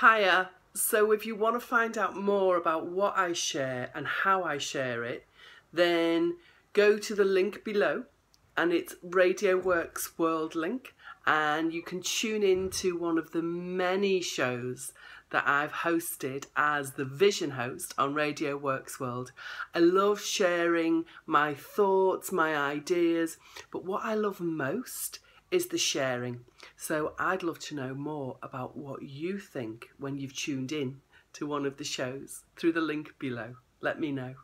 Hiya. So if you want to find out more about what I share and how I share it, then go to the link below and it's Radio Works World link and you can tune in to one of the many shows that I've hosted as the vision host on Radio Works World. I love sharing my thoughts, my ideas, but what I love most is the sharing. So I'd love to know more about what you think when you've tuned in to one of the shows through the link below. Let me know.